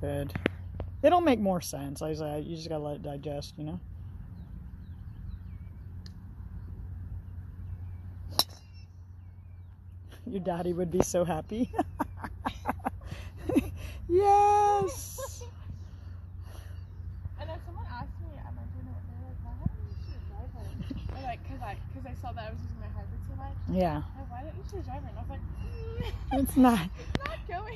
Good. It'll make more sense. I say you just gotta let it digest, you know. Your daddy would be so happy. yes. And if someone asked me am I doing it? they're like, why haven't you used your driver? Or like, cause I, cause I saw that I was using my hybrid so much. Yeah. Like, why don't you use your driver? And I was like, mm. It's not. going